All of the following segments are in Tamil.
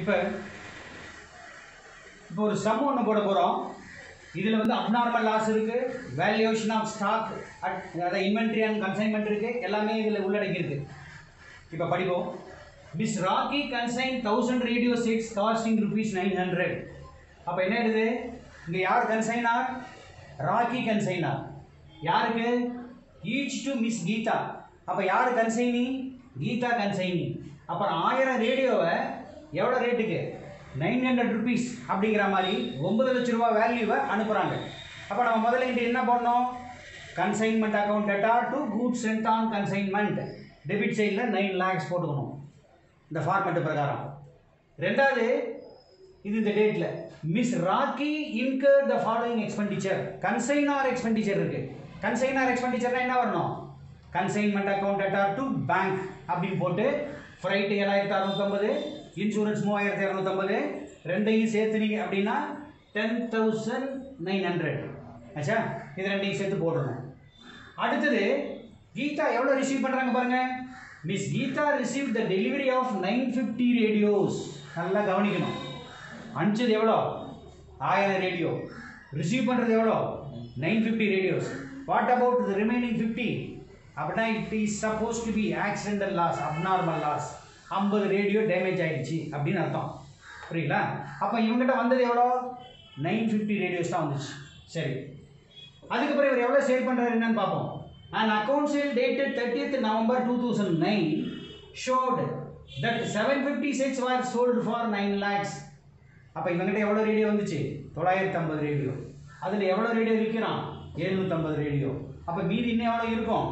இப்போ இப்போ ஒரு சம் ஒன்று போட போகிறோம் இதில் வந்து அப்நார்மல் லாஸ் இருக்குது வேல்யூஷன் ஆஃப் ஸ்டாக் அதாவது இன்வென்ட்ரி அண்ட் கன்சைன்மெண்ட் இருக்குது எல்லாமே இதில் உள்ளடங்கியிருக்கு. இப்போ படிப்போம். Miss Rocky consign thousand radio six costing rupees nine hundred அப்போ என்ன ஆயிடுது இங்கே யார் கன்சைனார் ராக்கி கன்சைனார் யாருக்கு? ஈச் டு மிஸ் கீதா அப்போ யார் கன்சைனி கீதா கன்சைனி அப்புறம் ஆயிரம் ரேடியோவை எவ்வளோ ரேட்டுக்கு நைன் ஹண்ட்ரட் ருபீஸ் அப்படிங்கிற மாதிரி ஒன்பது லட்ச ரூபா வேல்யூவை அனுப்புகிறாங்க அப்போ நம்ம முதல்ல இங்கே என்ன பண்ணோம்? Consignment account data to goods sent on consignment debit சைடில் நைன் லேக்ஸ் போட்டுக்கணும். இந்த ஃபார்மெட் பிரகாரம். ரெண்டாவது இது இந்த டேட்டில் miss Rakhi incur the following expenditure consignor expenditure இருக்குது கன்சைனார் எக்ஸ்பெண்டிச்சர்னால் என்ன வரணும்? Consignment account data to bank அப்படின்னு போட்டு ஃப்ரைட்டு ஏழாயிரத்து அறுநூத்தம்பது இன்சூரன்ஸ் மூவாயிரத்தி இரநூத்தம்பது. ரெண்டையும் சேர்த்துனீங்க அப்படின்னா டென் தௌசண்ட் நைன் ஹண்ட்ரட் ஆச்சா? இது ரெண்டையும் சேர்த்து போடுறேன் அடுத்தது கீதா எவ்வளோ ரிசீவ் பண்ணுறாங்க பாருங்க. Miss Geetha receive the delivery of nine fifty radios நல்லா கவனிக்கணும். அனுப்பிச்சது எவ்வளோ? ஆயிரம் ரேடியோ ரிசீவ் பண்ணுறது எவ்வளோ? Nine fifty radios what about the remaining fifty அப்படின்னா it is suppose to be accidental loss abnormal loss ஐம்பது ரேடியோ டேமேஜ் ஆகிடுச்சு அப்படின்னு அர்த்தம். புரியுங்களா அப்போ இவங்ககிட்ட வந்தது எவ்வளோ? நைன் ஃபிஃப்டி ரேடியோஸ் தான் வந்துச்சு. சரி. அதுக்கப்புறம் இவர் எவ்வளோ சேல் பண்ணுறாரு என்னன்னு பார்ப்போம். And account sale dated thirtieth November two thousand nine showed that seven fifty six were sold for nine lakhs அப்போ இவங்ககிட்ட எவ்வளோ ரேடியோ வந்துச்சு? தொள்ளாயிரத்தி ஐம்பது ரேடியோ அதில் எவ்வளோ ரேடியோ விற்கிறான் எழுநூற்றம்பது ரேடியோ அப்போ மீதி இன்னும் எவ்வளோ இருக்கும்?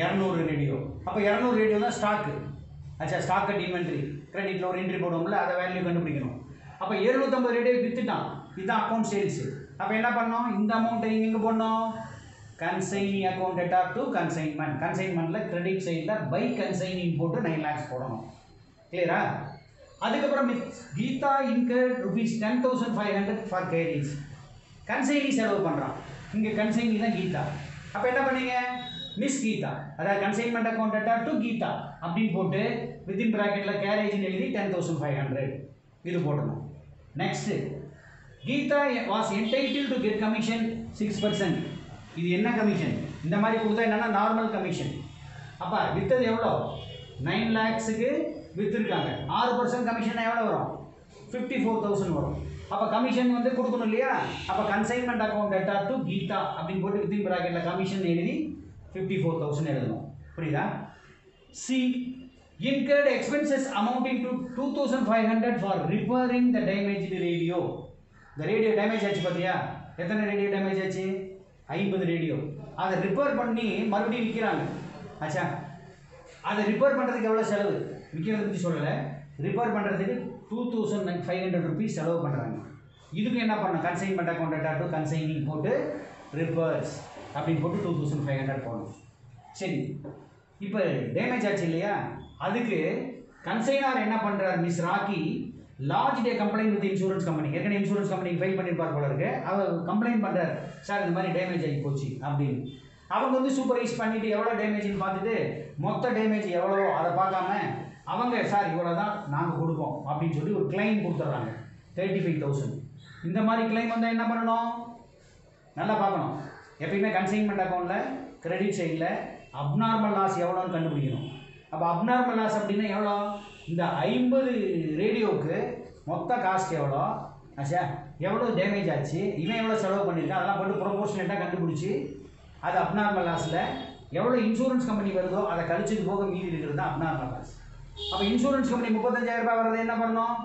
இரநூறு ரேடியோ அப்போ இரநூறு ரேடியோ தான் ஸ்டாக்கு ஆச்சா ஸ்டாக் அட் இன்வென்ட்ரி கிரெடிட்டில் ஒரு என்ட்ரி போடுவோம்ல அதை வேல்யூ கண்டுபிடிக்கணும். அப்போ எழுநூற்றம்பது ரேடியோ விற்றுட்டான் இதுதான் அக்கௌண்ட் சேல்ஸு அப்போ என்ன பண்ணோம்? இந்த அமௌண்ட்டை இங்கே எங்கே போடணும் consigning account dated to consignment கன்சைன்மெண்ட்டில் credit சைடில் பை கன்சைனிங் போட்டு நைன் லேக்ஸ் போடணும். கிளியரா அதுக்கப்புறம் Geeta incur rupees ten thousand five hundred for carries consignee செலவு பண்ணுறான் இங்கே கன்சைனி தான் கீதா. அப்போ என்ன பண்ணீங்க? மிஸ் கீதா. அதாவது கன்சைன்மெண்ட் அக்கௌண்ட் டு கீதா அப்படின்னு போட்டு வித்தின் ப்ராக்கெட்டில் கேரேஜ்னு எழுதி டென் தௌசண்ட் ஃபைவ் ஹண்ட்ரட் இது போடணும். Next Geeta was entitled to get commission six percent இது என்ன கமிஷன் இந்த மாதிரி கொடுத்தா என்னன்னா நார்மல் கமிஷன் அப்போ வித்தது எவ்வளோ? நைன் லேக்ஸுக்கு விற்றுருக்காங்க ஆறு பர்சன்ட் கமிஷன் எவ்வளோ வரும்? ஃபிஃப்டி ஃபோர் தௌசண்ட் வரும். அப்போ கமிஷன் வந்து கொடுக்கணும் இல்லையா? அப்போ consignment account dated to Geeta அப்படின்னு போட்டு வித்தின் ப்ராக்கெட்டில் கமிஷன் எழுதி ஃபிஃப்டி ஃபோர் தௌசண்ட் எழுதணும். புரியுதா? She incurred expenses amounting to 2500 for repairing the damaged radio. இந்த ரேடியோ டேமேஜ் ஆச்சு பார்த்தியா எத்தனை ரேடியோ டேமேஜ் ஆச்சு? ஐம்பது ரேடியோ அதை ரிப்பேர் பண்ணி மறுபடியும் விற்கிறாங்க ஆச்சா? அதை ரிப்பேர் பண்ணுறதுக்கு எவ்வளோ செலவு? விற்கிறத பற்றி சொல்லலை. ரிப்பேர் பண்ணுறதுக்கு two thousand five hundred rupees செலவு பண்ணுறாங்க இதுக்கு என்ன பண்ணணும்? கன்சைன்மெண்ட் அக்கௌண்ட் டு கன்சைனிங் போட்டு ரிப்பேர்ஸ் அப்படின்னு போட்டு டூ தௌசண்ட் ஃபைவ் ஹண்ட்ரட் போகணும் சரி. இப்போ டேமேஜ் ஆச்சு இல்லையா? அதுக்கு கன்சைனார் என்ன பண்ணுறார் miss Rakhi? Lodged the complaint with insurance company ஏற்கனவே இன்சூரன்ஸ் கம்பெனி ஃபைல் பண்ணியிருப்பார் போல இருக்கு. அவர் கம்ப்ளைண்ட் பண்ணுறார் சார் இந்த மாதிரி டேமேஜ் ஆகி போச்சு அப்படின்னு. அவங்க வந்து சூப்பர்வைஸ் பண்ணிவிட்டு எவ்வளோ டேமேஜ்னு பார்த்துட்டு மொத்த டேமேஜ் எவ்வளோ அதை பார்க்காம அவங்க சார் இவ்வளோ தான் நாங்கள் கொடுப்போம் அப்படின்னு சொல்லி ஒரு கிளைம் கொடுத்துட்றாங்க தேர்ட்டி ஃபைவ் தௌசண்ட் இந்த மாதிரி கிளைம் வந்தால் என்ன பண்ணணும்? நல்லா பார்க்கணும். எப்பயுமே கன்சைன்மெண்ட் அக்கௌண்ட்டில் கிரெடிட் சைடில் அப்நார்மல் லாஸ் எவ்வளோன்னு கண்டுபிடிக்கணும். அப்போ அப்நார்மல் லாஸ் அப்படின்னா எவ்வளோ? இந்த ஐம்பது ரேடியோவுக்கு மொத்த காஸ்ட் எவ்வளோ? ஆச்சா எவ்வளோ டேமேஜ் ஆச்சு? இவன் எவ்வளோ செலவு பண்ணியிருக்கான்? அதெல்லாம் போட்டு ப்ரொபோர்ஷனேட்டாக கண்டுபிடிச்சி அது அப்நார்மல் லாஸில் எவ்வளோ இன்சூரன்ஸ் கம்பெனி வருதோ அதை கழிச்சது போக மீதி இருக்கிறது தான் அப்நார்மல் லாஸ் அப்போ இன்சூரன்ஸ் கம்பெனி முப்பத்தஞ்சாயிரம் ரூபாய் வர்றது என்ன பண்ணணும்?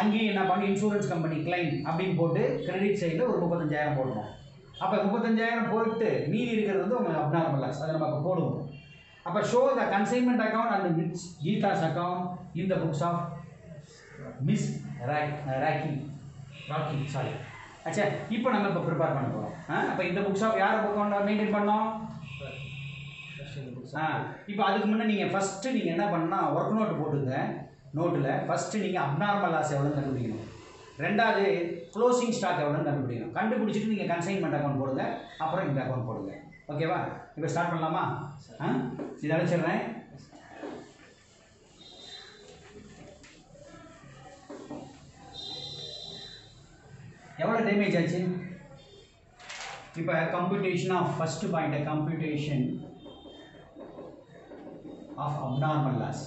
அங்கேயும் என்ன பண்ணி இன்சூரன்ஸ் கம்பெனி கிளைம் அப்படின்னு போட்டு கிரெடிட் சைடில் ஒரு முப்பத்தஞ்சாயிரம் போடணும். அப்போ முப்பத்தஞ்சாயிரம் போட்டு மீதி இருக்கிறது வந்து உங்களுக்கு அப்நார்மல் லாஸ் அதை நம்ம அப்போ போடுவோம். அப்போ show the consignment account and miss Geeta's account in the books of miss Rakhi Rakhi sorry ஆச்சா இப்போ நம்ம இப்போ ப்ரிப்பேர் பண்ண போகிறோம் ஆ அப்போ இந்த புக்ஸ் ஆஃப் யார் புக் மெயின்டைன் பண்ணோம்? ஆ இப்போ அதுக்கு முன்னே நீங்கள் ஃபஸ்ட்டு நீங்கள் என்ன பண்ணால் ஒர்க் நோட் போட்டுங்க. நோட்டில் ஃபஸ்ட்டு நீங்கள் அப்நார்மல் லாஸ் எவ்வளோன்னு கண்டுபிடிக்கணும். ரெண்டாவது க்ளோசிங் ஸ்டாக் எவ்வளோன்னு கண்டுபிடிக்கணும். கண்டுபிடிச்சிட்டு நீங்கள் கன்சைன்மெண்ட் அக்கௌண்ட் போடுங்க அப்புறம் இந்த அக்கௌண்ட் போடுங்க. ஓகேவா இப்போ ஸ்டார்ட் பண்ணலாமா? ஆ? இதை அழைச்சிடுறேன். எவ்வளோ டேமேஜ் ஆச்சு? இப்போ computation of first point computation of abnormal loss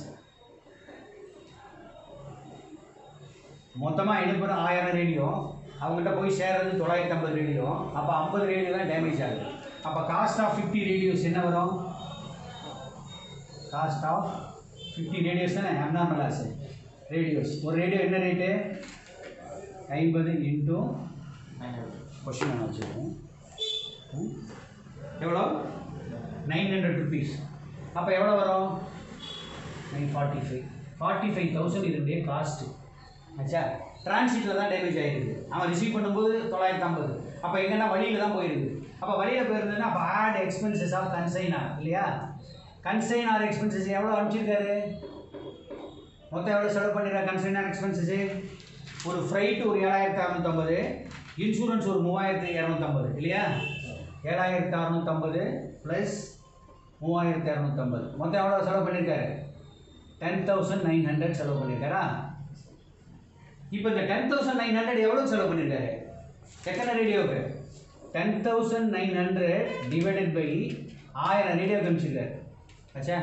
மொத்தமாக எழுப்புகிற ஆயிரம் ரேடியோ. அவங்ககிட்ட போய் சேர்றது தொள்ளாயிரத்தி ஐம்பது ரேடியோ அப்போ ஐம்பது ரேடியோ தான் டேமேஜ் ஆகுது. அப்போ காஸ்ட் ஆஃப் ஃபிஃப்டி ரேடியோஸ் என்ன வரும்? காஸ்ட் ஆஃப் ஃபிஃப்டி ரேடியோஸ் தானே? அப்நார்மல் ரேடியோஸ் ஒரு ரேடியோ என்ன ரேட்டு ஐம்பது இன்ட்டு கொஷின் நான் வச்சுருக்கோம் ம். எவ்வளோ நைன் ஹண்ட்ரட் ருபீஸ் அப்போ எவ்வளோ வரும்? Nine forty five forty five thousand இதனுடைய காஸ்ட்டு ஆச்சா டிரான்சிட்டில் தான் டேமேஜ் ஆகிருக்கு அவன் ரிசீவ் பண்ணும்போது தொள்ளாயிரத்தி ஐம்பது அப்போ எங்கன்னா வழியில் தான் போயிருக்கு அப்போ வழியில் போயிருந்ததுன்னா அப்போ ஆட் எக்ஸ்பென்சஸ் ஆஃப் கன்சைனார் இல்லையா? கன்சைனார் எக்ஸ்பென்சஸ் எவ்வளோ அனுப்பிச்சிருக்காரு? மொத்தம் எவ்வளோ செலவு பண்ணிடுறாரு கன்சைனார் எக்ஸ்பென்சஸ் ஒரு ஃப்ரைட் ஒரு ஏழாயிரத்தி அறநூற்றம்பது இன்சூரன்ஸ் ஒரு மூவாயிரத்தி இரநூத்தம்பது இல்லையா? ஏழாயிரத்தி அறநூற்றம்பது ப்ளஸ் மூவாயிரத்தி இரநூத்தம்பது மொத்தம் எவ்வளோ செலவு பண்ணியிருக்காரு டென் தௌசண்ட் நைன் ஹண்ட்ரட் செலவு பண்ணியிருக்காரா இப்போ இந்த டென் தௌசண்ட் நைன் ஹண்ட்ரட் எவ்வளோ செலவு பண்ணியிருக்காரு எத்தனை ரேடியோவுக்கு ten thousand nine hundred divided by ஆயிரம் ரேடியோ கமிச்சிருக்காரு ஆச்சா?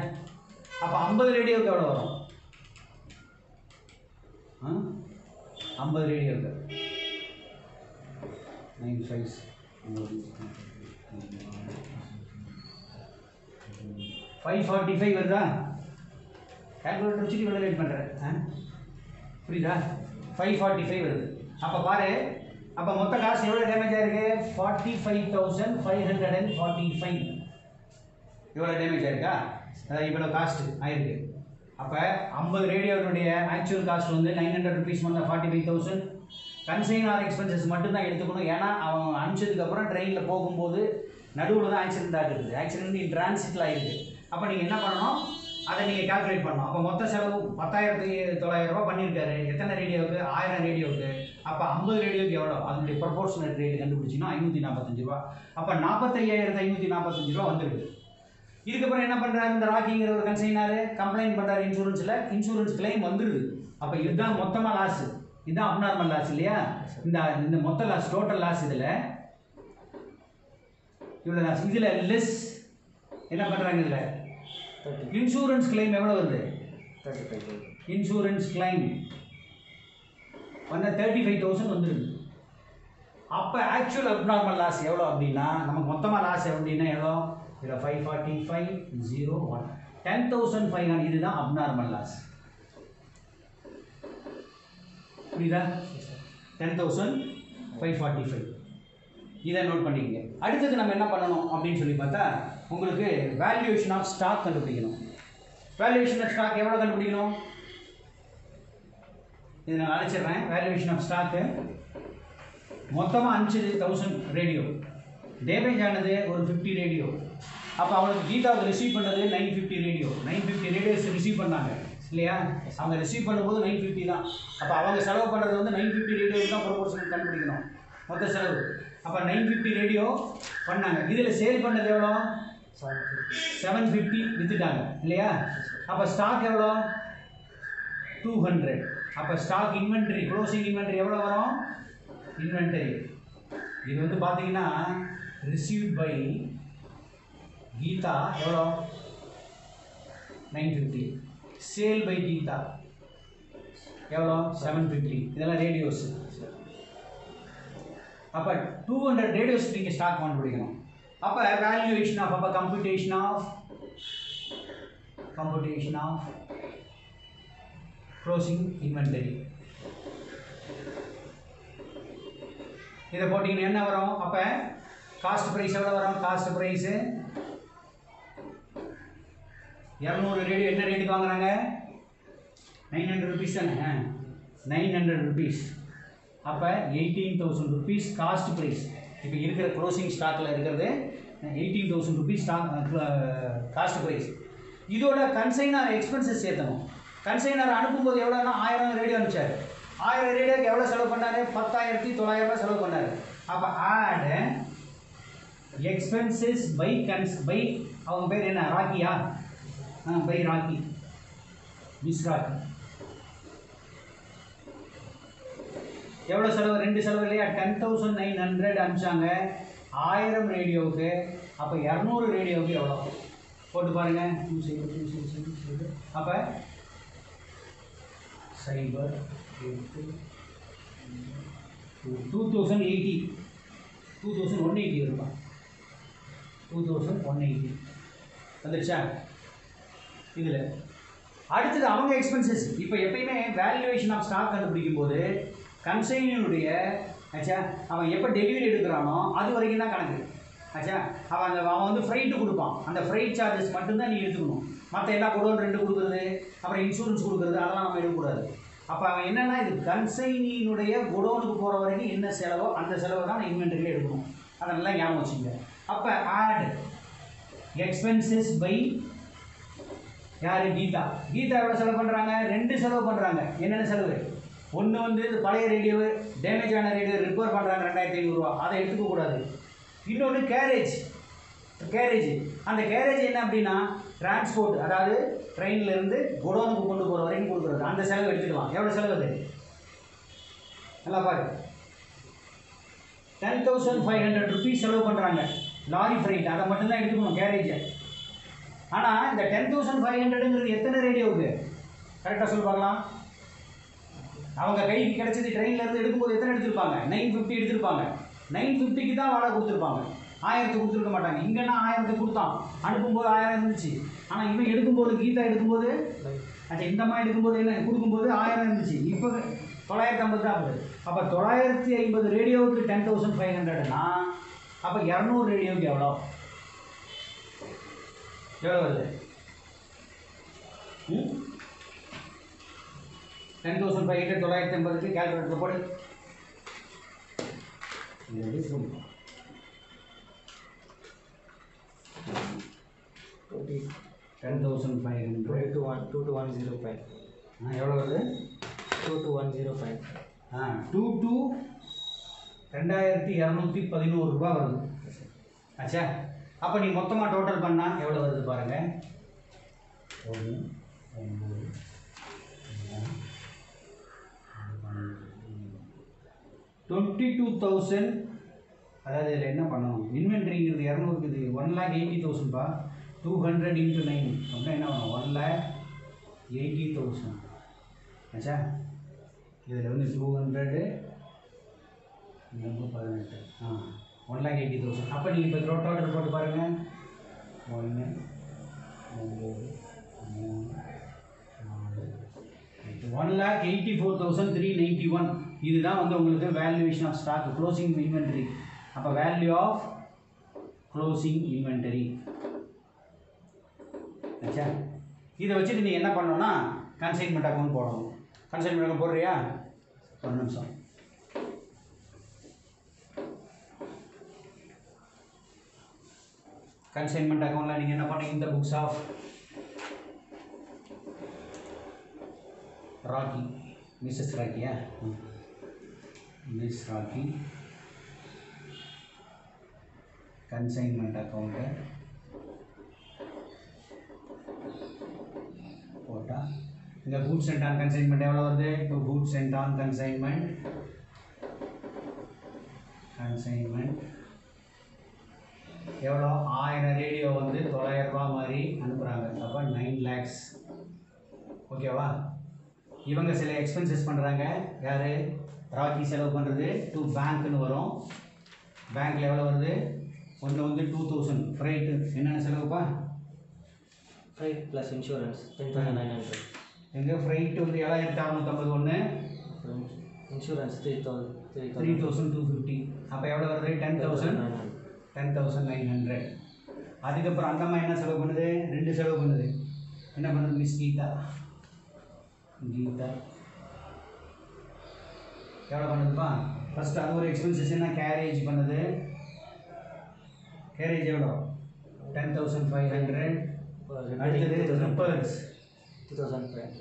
அப்போ ஐம்பது ரேடியோவுக்கு எவ்வளோ வரும்? ஆ? ஐம்பது ரேடியோவுக்கு nine five five forty five வருதா? கேல்குலேட்டர் வச்சுட்டு இவ்வளோ ரேட் பண்ணுறேன் ஆ? புரியுதா? ஃபைவ் ஃபார்ட்டி ஃபைவ் வருது. அப்போ பாரு அப்போ மொத்த காசு எவ்வளோ டேமேஜ் ஆயிருக்கு? Forty five thousand five hundred and forty five இவ்வளோ டேமேஜ் ஆயிருக்கா? அதாவது இவ்வளோ காஸ்ட் ஆயிருக்கு. அப்போ ஐம்பது ரேடியோனுடைய ஆக்சுவல் காஸ்ட் வந்து நைன் ஹண்ட்ரட் ருபீஸ் வந்து forty five thousand consignor expenses மட்டும்தான் எடுத்துக்கணும். ஏன்னா அவன் அனுப்பிச்சதுக்கப்புறம் ட்ரெயினில் போகும்போது நடுவில் தான் ஆக்சிடென்ட் ஆகிருக்குது ஆக்சிடென்ட் இன் டிரான்சிட்டில் ஆகிருக்கு அப்போ நீங்கள் என்ன பண்ணணும்? அதை நீங்கள் கால்குலேட் பண்ணணும். அப்போ மொத்த செலவு பத்தாயிரத்தி தொள்ளாயிரம் ரூபாய் பண்ணியிருக்காரு. எத்தனை ரேடியோவுக்கு ஆயிரம் ரேடியோவுக்கு அப்போ ஐம்பது ரேடியோவுக்கு எவ்வளோ அதனுடைய ப்ரொபோர்ஷனல் ரேட் கண்டுபிடிச்சிங்கன்னா ஐநூற்றி நாற்பத்தஞ்சு ரூபா. அப்போ நாற்பத்தையாயிரத்து ஐநூற்றி நாற்பத்தஞ்சு ரூபா வந்துருக்கு இதுக்கப்புறம் என்ன பண்ணுறாரு இந்த ராக்கிங்கிற ஒரு கன்சைனார் கம்ப்ளைண்ட் பண்ணுறாரு இன்சூரன்ஸில் இன்சூரன்ஸ் கிளைம் வந்துடுது அப்போ இதுதான் மொத்தமாக லாஸ் இதுதான் அப்நார்மல் லாஸ் இல்லையா? இந்த இந்த மொத்த லாஸ் டோட்டல் லாஸ் இதில் இவ்வளோ லாஸ் இதில் லெஸ் என்ன பண்ணுறாங்க இதில்? இன்சூரன்ஸ் கிளைம் எவ்வளோ வருது? Thirty five thousand insurance claim வந்த தேர்ட்டி ஃபைவ் தௌசண்ட் வந்துடுது அப்போ ஆக்சுவல் அப்நார்மல் லாஸ் எவ்வளோ அப்படின்னா நமக்கு மொத்தமாக லாஸ் எப்படின்னா எவ்வளோ? இதில் five forty five zero one ten thousand five hundred இதுதான் அப்நார்மல் லாஸ் புரியுதா? Ten thousand five forty five இதை நோட் பண்ணிக்கங்க. அடுத்தது நம்ம என்ன பண்ணணும் அப்படின்னு சொல்லி பார்த்தா உங்களுக்கு வேல்யூவேஷன் ஆஃப் ஸ்டாக் கண்டுபிடிக்கணும். வேல்யூவேஷன் ஆஃப் ஸ்டாக் எவ்வளோ கண்டுபிடிக்கணும்? இதை நான் அழைச்சிடுறேன். வேல்யூவேஷன் ஆஃப் ஸ்டாக்கு மொத்தமாக அஞ்சு தௌசண்ட் ரேடியோ டேமேஜ் ஆனது ஒரு ஃபிஃப்டி ரேடியோ அப்போ அவனுக்கு கீதாவுக்கு ரிசீவ் பண்ணது nine fifty radio nine fifty radios receive பண்ணாங்க. இல்லையா? அவங்க ரிசீவ் பண்ணும்போது நைன் ஃபிஃப்டி தான். அப்போ அவங்க செலவு பண்ணுறது வந்து நைன் ஃபிஃப்டி ரேடியோ தான் ப்ரொபோர்ஷனல் கண்டுபிடிக்கணும். மொத்த செலவு. அப்போ நைன் ஃபிஃப்டி ரேடியோ பண்ணாங்க. இதில் சேல் பண்ணது எவ்வளோ செவன் ஃபிஃப்டி விற்றுட்டாங்க இல்லையா? அப்போ ஸ்டாக் எவ்வளோ? டூ ஹண்ட்ரட் அப்போ ஸ்டாக் இன்வென்ட்ரி க்ளோசிங் இன்வென்ட்ரி எவ்வளோ வரும்? இன்வென்ட்ரி இது வந்து பார்த்தீங்கன்னா ரிசீவ் பை கீதா எவ்வளோ? Nine fifty sale by Geeta எவ்வளோ? செவன் ஃபிஃப்டி இதெல்லாம் ரேடியோஸ் அப்போ டூ ஹண்ட்ரட் ரேடியோஸ் நீங்கள் ஸ்டாக் கண்டுபிடிக்கணும் அப்போ வேல்யூவேஷன் ஆஃப் அப்போ computation of computation of closing inventory இதை போட்டிங்கன்னா என்ன வரும்? அப்போ காஸ்ட் ப்ரைஸ் எவ்வளோ வரும்? காஸ்ட் ப்ரைஸு இரநூறு ரேடியோ என்ன ரேட்டுக்கு வாங்குறாங்க? நைன் ஹண்ட்ரட் ருபீஸ் தானே? நைன் ஹண்ட்ரட் ருபீஸ் அப்போ eighteen thousand rupees cost price இப்போ இருக்கிற க்ளோசிங் ஸ்டாக்கில் இருக்கிறது eighteen thousand rupees cost price இதோட கன்சைனர் எக்ஸ்பென்சஸ் சேர்த்தணும். கன்சைனர் அனுப்பும்போது எவ்வளோனா ஆயிரம் ரேடியோ அனுப்பிச்சார். ஆயிரம் ரேடியோக்கு எவ்வளோ செலவு பண்ணார்? பத்தாயிரத்தி தொள்ளாயிரம் ரூபாய் செலவு பண்ணார். அப்போ ஆட் எக்ஸ்பென்சஸ் பை கன்ஸ் பை அவங்க பேர் என்ன? ராக்கியா ஆ? பை ராக்கி மிஸ் ராக்கி எவ்வளோ செலவு? ரெண்டு செலவு இல்லையா? டென் தௌசண்ட் நைன் ஹண்ட்ரட் அனுப்பிச்சாங்க. ஆயிரம் ரேடியோவுக்கு அப்போ இரநூறு ரேடியோவுக்கு எவ்வளோ போட்டு பாருங்க. டூ சைடு டூ சைபர் சைடு அப்போ சைபர் எட்டு two thousand eighty two thousand one eighty வருமா டூ தௌசண்ட் ஒன் எயிட்டி வந்துடுச்சா இதில். அடுத்தது அவங்க எக்ஸ்பென்சஸ் இப்போ எப்பயுமே வேல்யூவேஷன் ஆஃப் ஸ்டாக் கண்டுபிடிக்கும் போது கன்சைனியுடைய ஆச்சா அவன் எப்போ டெலிவரி எடுக்கிறானோ அது வரைக்கும் தான் கணக்கு. ஆச்சா அவன் அந்த அவன் வந்து ஃப்ரைட்டு கொடுப்பான். அந்த ஃப்ரைட் சார்ஜஸ் மட்டும்தான் நீ எடுத்துக்கணும். மற்ற எல்லா குடோன் ரெண்டு கொடுக்குறது அப்புறம் இன்சூரன்ஸ் கொடுக்குறது அதெல்லாம் நம்ம எடுக்கக்கூடாது. அப்போ அவன் என்னென்னா இது கன்சைனியினுடைய குடோனுக்கு போகிற வரைக்கும் என்ன செலவோ அந்த செலவை தான் நான் இன்வென்டரியில் எடுக்கணும். அதை நல்லா ஞாபகம் வச்சுங்க. அப்போ ஆட் எக்ஸ்பென்சஸ் பை யார்? கீதா. கீதா எவ்வளோ செலவு பண்ணுறாங்க ரெண்டு செலவு பண்ணுறாங்க என்னென்ன செலவு? ஒன்று வந்து இது பழைய ரேடியோ டேமேஜ் ஆன ரேடியோ ரிப்பேர் பண்ணுறாங்க ரெண்டாயிரத்தி ஐநூறுரூவா அதை எடுத்துக்கக்கூடாது இன்னொன்று கேரேஜ் கேரேஜ் அந்த கேரேஜ் என்ன அப்படின்னா டிரான்ஸ்போர்ட் அதாவது ட்ரெயின்லேருந்து குடோனுக்கு கொண்டு போகிற வரைக்கும் கொடுக்குறது. அந்த செலவு எடுத்துக்கலாம். எவ்வளோ செலவு அது? நல்லா பாரு. Ten thousand five hundred rupees செலவு பண்ணுறாங்க லாரி ஃப்ரைட் அதை மட்டும்தான் எடுத்துக்கணும் கேரேஜை ஆனால் இந்த டென் தௌசண்ட் ஃபைவ் ஹண்ட்ரடுங்கிறது எத்தனை ரேடியோவுக்கு கரெக்டாக சொல்லி பார்க்கலாம். அவங்க கைக்கு கிடைச்சது ட்ரெயினில் இருந்து எடுக்கும்போது எத்தனை எடுத்திருப்பாங்க? நைன் ஃபிஃப்டி எடுத்திருப்பாங்க. நைன் ஃபிஃப்டிக்கு தான் வாடகை கொடுத்துருப்பாங்க. ஆயிரத்தை கொடுத்துருக்க மாட்டாங்க. இங்கன்னா ஆயிரத்தை கொடுத்தான். அனுப்பும்போது ஆயிரம் இருந்துச்சு. ஆனால் இவன் எடுக்கும்போது கீதா எடுக்கும்போது அச்சா இந்த மாதிரி எடுக்கும்போது என்ன? கொடுக்கும்போது ஆயிரம் இருந்துச்சு. இப்போ தொள்ளாயிரத்தி ஐம்பது தான் ஆகுது. அப்போ தொள்ளாயிரத்தி ஐம்பது ரேடியோவுக்கு டென் தௌசண்ட் ஃபைவ் ஹண்ட்ரட்னா அப்போ இரநூறு ரேடியோவுக்கு எவ்வளோ? எவ்வளோ வருது? டென் தௌசண்ட் ஃபைவ் ஹண்ட்ரட் தொள்ளாயிரத்தி ஐம்பதுக்கு கேல்குலேட்டர் போடு. Ten thousand five hundred two one two two one zero five எவ்வளோ வருது? Two two one zero five ஆ டூ டூ ரெண்டாயிரத்தி இரநூத்தி பதினோரு ரூபா வருது. ஆச்சா? அப்போ நீ மொத்தமாக டோட்டல் பண்ணால் எவ்வளோ வருது பாருங்கள் ஒன்று ஒம்பது டுவெண்ட்டி டூ தௌசண்ட் அதாவது இதில் என்ன பண்ணணும்? இன்வென்ட்ரிங்கிறது இரநூறுக்கு இது ஒன் லேக் எயிட்டி தௌசண்ட்பா டூ ஹண்ட்ரட் இன்ட்டு நைன் அப்படின்னா என்ன பண்ணணும்? ஒன் லேக் எயிட்டி தௌசண்ட் ஆச்சா? இதில் வந்து டூ ஹண்ட்ரடு ரொம்ப பதினெட்டு. ஆ ஒன் லேக் எயிட்டி தௌசண்ட் அப்போ நீங்கள் இப்போ டோட்டல் போட்டு பாருங்கள் ஒன்று ஒம்பது மூணு நாலு one lakh eighty four thousand three ninety one இதுதான் வந்து உங்களுக்கு valuation of stock closing inventory அப்போ வேல்யூ ஆஃப் க்ளோசிங் இன்வென்டரி ஆச்சா இதை வச்சுட்டு நீ என்ன பண்ணணும்னா கன்சைன்மெண்ட் அக்கௌண்ட் போடணும். கன்சைன்மெண்ட் அக்கௌண்ட் போடுறியா? ஒரு நிமிஷம். கன்சைன்மெண்ட் அக்கௌண்ட்டில் நீங்கள் என்ன பண்ணுறீங்க இந்த புக்ஸ் ஆஃப் ராக்கி மிஸ்ஸஸ் ராக்கியா மிஸ் ராக்கி கன்சைன்மெண்ட் அக்கௌண்ட்டு போட்டால் இந்த கூட்ஸ் அண்ட் ஆன் கன்சைன்மெண்ட் எவ்வளோ வருது? இப்போ goods and on consignment consignment எவ்வளோ? ஆயிரம் ரேடியோ வந்து தொள்ளாயிரம் மாதிரி அனுப்புகிறாங்க அப்போ நைன் லேக்ஸ் ஓகேவா இவங்க சில எக்ஸ்பென்சஸ் பண்ணுறாங்க யார்? ராக்கி செலவு பண்ணுறது டூ பேங்க்னு வரும். பேங்க்கில் எவ்வளோ வருது? ஒன்று வந்து டூ தௌசண்ட் ஃப்ரைட்டு என்னென்ன செலவுப்பா? Five plus insurance ten thousand nine hundred எங்கள் ஃப்ரைட்டு வந்து ஏழாயிரத்தி அறநூற்றம்பது ஒன்று insurance three thousand three three thousand two fifty அப்போ எவ்வளோ வருது? Ten thousand ten thousand nine hundred அதுக்கப்புறம் அந்த அம்மா என்ன செலவு பண்ணுது? ரெண்டு செலவு பண்ணுது. என்ன பண்ணுது? மிஸ் கீதா. கீதா எவ்வளோ பண்ணுதுப்பா? ஃபஸ்ட்டு அது ஒரு எக்ஸ்பென்சஸ் என்ன? கேரேஜ் பண்ணுது. கேரேஜ் எவ்வளோ? டென் தௌசண்ட் ஃபைவ் ஹண்ட்ரட் அடுத்தது repairs two thousand five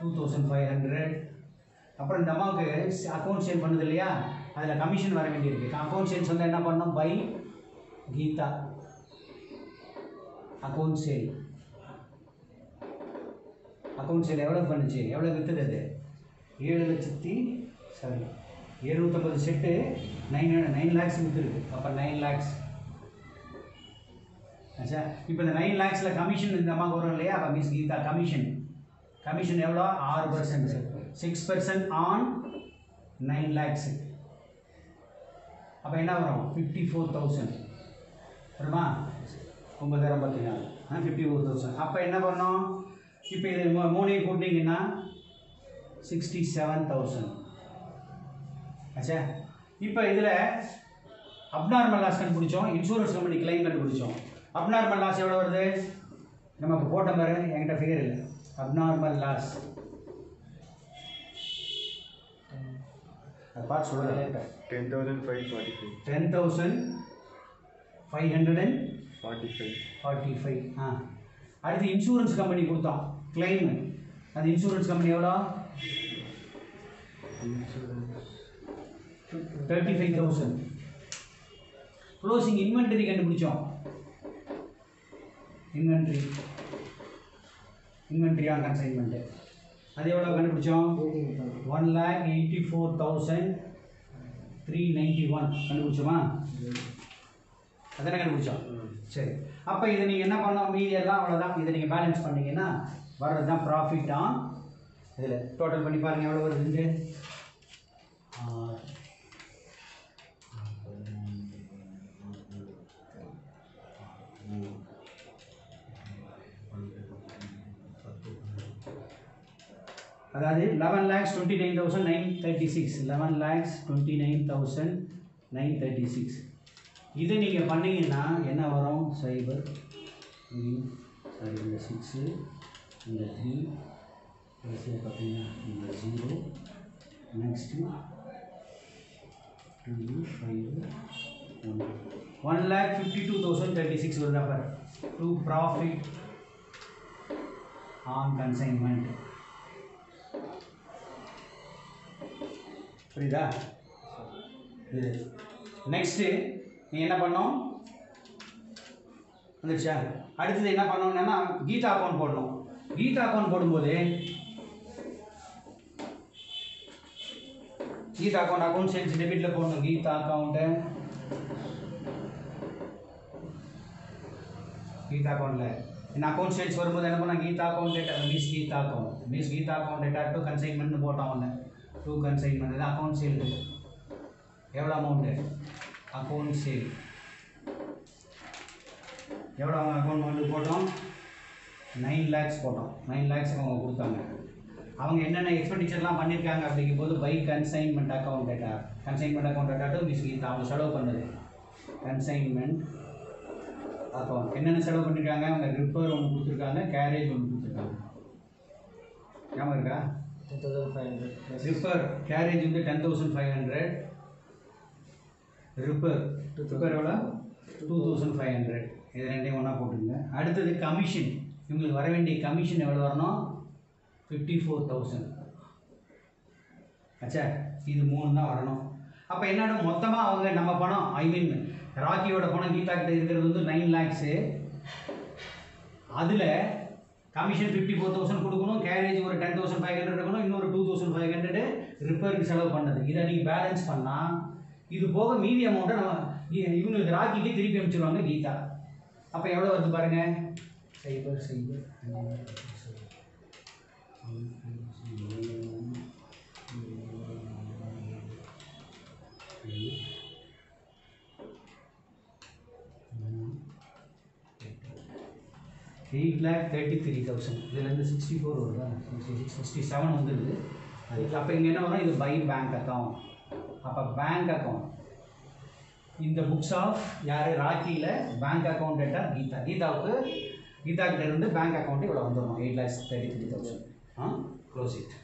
two thousand five hundred அப்புறம் இந்த அம்மாவுக்கு அக்கௌண்ட் சேல் பண்ணுது இல்லையா? அதில் கமிஷன் வர வேண்டியிருக்கு. அக்கௌண்ட் சேல்ஸ் வந்து என்ன பண்ணோம்? பை கீதா. அக்கௌண்ட் சேல் அக்கௌண்ட்ஸில் எவ்வளோ பண்ணுச்சு? எவ்வளோ விற்றுது அது? ஏழு லட்சத்தி சாரி எழுநூற்றம்பது செட்டு நைன் நைன் லேக்ஸ் விற்றுருக்கு அப்போ நைன் லேக்ஸ் ஆச்சா? இப்போ இந்த நைன் லேக்ஸில் கமிஷன் இந்த அம்மாவுக்கு வரும் இல்லையா? அப்போ மிஸ் கீதா கமிஷன் கமிஷன் எவ்வளோ? ஆறு percent six percent on nine lakhs அப்போ என்ன வரும்? ஃபிஃப்டி ஃபோர் தௌசண்ட் வருமா? ஒம்பதாயிரம் பத்து ஆ ஃபிஃப்டி ஃபோர் தௌசண்ட் அப்போ என்ன பண்ணோம்? இப்போ இது மூணையும் கூட்டிங்கன்னா சிக்ஸ்டி செவன் தௌசண்ட் ஆச்சா? இப்போ இதில் அப்நார்மல் லாஸ் கண்டுபிடிச்சோம் இன்சூரன்ஸ் கம்பெனி கிளைம் கண்டுபிடிச்சோம். அப்நார்மல் லாஸ் எவ்வளோ வருது? நம்ம இப்போ போட்ட பாரு என்கிட்ட ஃபிகர் இல்லை. அப்நார்மல் லாஸ் அது பார்த்து சொல்லுங்கள் Ten thousand five forty five. Ten thousand five hundred and Forty five. Forty five ஆ. அடுத்து இன்சூரன்ஸ் கம்பெனி கொடுத்தோம். கிளைம் அது இன்சூரன்ஸ் கம்பெனி எவ்வளோ? Thirty five thousand closing inventory கண்டுபிடிச்சோம். இன்வென்ட்ரி இன்வென்ட்ரி ஆன் கன்சைன்மெண்ட்டு அது எவ்வளோ கண்டுபிடிச்சோம்? One lakh eighty four thousand three ninety one கண்டுபிடிச்சோமா. அதானே கண்டுபிடிச்சோம் சரி. அப்போ இதை நீங்கள் என்ன பண்ணோம்? மீதி எல்லாம் அவ்வளோதான் இதை நீங்கள் பேலன்ஸ் பண்ணீங்கன்னா வர்றது தான் ப்ராஃபிட் ஆன் இதில் டோட்டல் பண்ணி பாருங்கள் எவ்வளோ வருதுண்டு அதாவது eleven lakhs twenty nine thousand nine thirty six eleven lakhs twenty nine thousand nine thirty six இதை நீங்கள் பண்ணீங்கன்னா என்ன வரும்? சைபர் சாரி சிக்ஸு இந்த த்ரீ கடைசியாக பார்த்தீங்கன்னா இந்த zero next two five one one lakh fifty two thousand thirty six வருதா பார் டூ ப்ராஃபிட் ஆன் கன்சைன்மெண்ட் புரியுதா? இது நெக்ஸ்ட்டு நீ என்ன பண்ணோம் வந்துருச்சா? அடுத்தது என்ன பண்ணணும்னா கீதா அக்கௌண்ட் போடணும். கீதா அக்கௌண்ட் போடும்போது கீதா அக்கௌண்ட் அக்கௌண்ட் சேல்ஸ் டெபிட்டில் போடணும் கீதா அக்கௌண்ட்டு கீதா அக்கௌண்ட்டில் இந்த அக்கௌண்ட் சேல்ஸ் வரும்போது என்ன பண்ணால் Geeta account dated miss Geeta account miss Geeta account dated to கன்சைன்மெண்ட்னு போட்டோம் ஒன்று டூ கன்சைன்மெண்ட் இது அக்கௌண்ட் சேல் எவ்வளோ அமௌண்ட்டு அக்கௌண்ட் சேல் எவ்வளோ அவங்க அக்கௌண்ட் வந்து போட்டோம் நைன் லேக்ஸ் போட்டோம் நைன் லேக்ஸ் அவங்க கொடுத்தாங்க. அவங்க என்னென்ன எக்ஸ்பெண்டிச்சர்லாம் பண்ணியிருக்காங்க அப்படிங்கும்போது by consignment account dated consignment account dated miss Geeta அவங்க செலவு பண்ணது. கன்சைன்மெண்ட் அக்கௌண்ட் என்னென்ன செலவு பண்ணியிருக்காங்க அவங்க ரிப்பர் ஒன்று கொடுத்துருக்காங்க கேரேஜ் ஒன்று கொடுத்துருக்காங்க. ஞாபகம் இருக்கா? Ten thousand five hundred repair carriage வந்து ten thousand five hundred repair repair எவ்வளோ டூ தௌசண்ட் ஃபைவ் ஹண்ட்ரட் இது ரெண்டையும் ஒன்றா போட்டுருங்க. அடுத்தது கமிஷன் இவங்களுக்கு வர வேண்டிய கமிஷன் எவ்வளோ வரணும்? ஃபிஃப்டி ஃபோர் தௌசண்ட் ஆச்சா இது மூணு தான் வரணும். அப்போ என்னடா மொத்தமாக அவங்க நம்ம பணம் ஐ மீன் ராக்கியோட பணம் கீதா கிட்ட இருக்கிறது வந்து நைன் லேக்ஸு அதில் கமிஷன் ஃபிஃப்டி ஃபோர் தௌசண்ட் கொடுக்கணும் கேரேஜ் ஒரு டென் தௌசண்ட் ஃபைவ் ஹண்ட்ரட் இருக்கணும் இன்னொரு டூ தௌசண்ட் ஃபைவ் ஹண்ட்ரடு ரிப்பேருக்கு செலவு பண்ணது. இதை நீங்கள் பேலன்ஸ் பண்ணால் இது போக மீதி அமௌண்ட்டை நம்ம இ- இவங்களுக்கு ராக்கிக்கு திருப்பி அனுப்பிச்சிருவாங்க கீதா. அப்போ எவ்வளோ வருது பாருங்கள் சைபர் சைபர் eight lakh thirty three thousand இதுலேருந்து சிக்ஸ்டி ஃபோர் வருதா? சிக்ஸ்டி சிக்ஸ் சிக்ஸ்டி செவன் வந்துடுது அது அப்போ இங்கே என்ன வரும்? இது பை பேங்க் அக்கௌண்ட் அப்போ பேங்க் அக்கௌண்ட் இந்த புக்ஸ் ஆஃப் யார்? ராக்கியில் பேங்க் அக்கௌண்ட் டேட்டா கீதா. கீதாவுக்கு கீதா கிட்ட இருந்து பேங்க் அக்கௌண்ட் இவ்வளோ வந்துடும் eight lakhs thirty three thousand ah? Close it